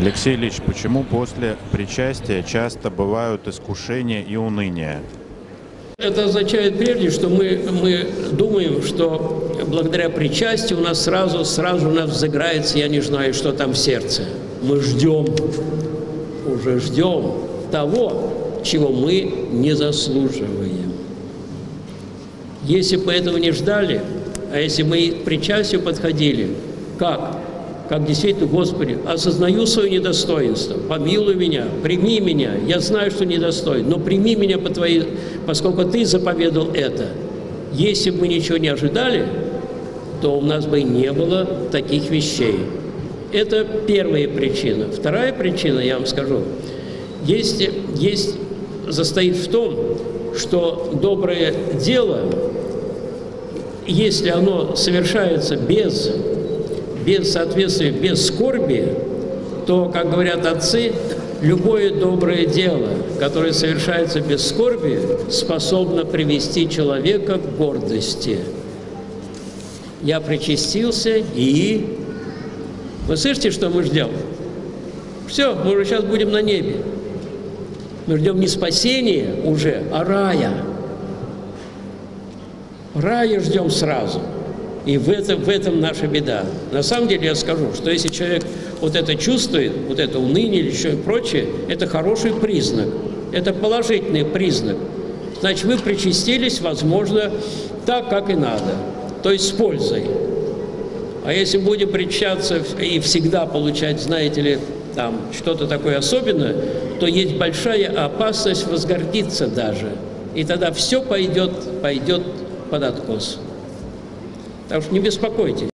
Алексей Ильич, почему после причастия часто бывают искушения и уныние? Это означает прежде, что мы, мы думаем, что благодаря причастию у нас сразу, сразу у нас взыграется, я не знаю, что там в сердце. Мы ждем, уже ждем того, чего мы не заслуживаем. Если бы этого не ждали, а если мы к причастию подходили, как? Как действительно, Господи, осознаю свое недостоинство, помилуй меня, прими меня, я знаю, что недостоин, но прими меня по твоей, поскольку Ты заповедал это. Если бы мы ничего не ожидали, то у нас бы не было таких вещей. Это первая причина. Вторая причина, я вам скажу, есть, есть, застоит в том, что доброе дело, если оно совершается без без соответствия, без скорби, то, как говорят отцы, любое доброе дело, которое совершается без скорби, способно привести человека к гордости. Я причастился и... Вы слышите, что мы ждем? Все, мы уже сейчас будем на небе. Мы ждем не спасения уже, а рая. Рая ждем сразу – и в этом, в этом наша беда. На самом деле я скажу, что если человек вот это чувствует, вот это уныние или и прочее, это хороший признак, это положительный признак. Значит, вы причастились, возможно, так, как и надо, то есть с пользой. А если будем причащаться и всегда получать, знаете ли, там что-то такое особенное, то есть большая опасность возгордиться даже. И тогда все пойдет, пойдет под откос. Так что не беспокойтесь.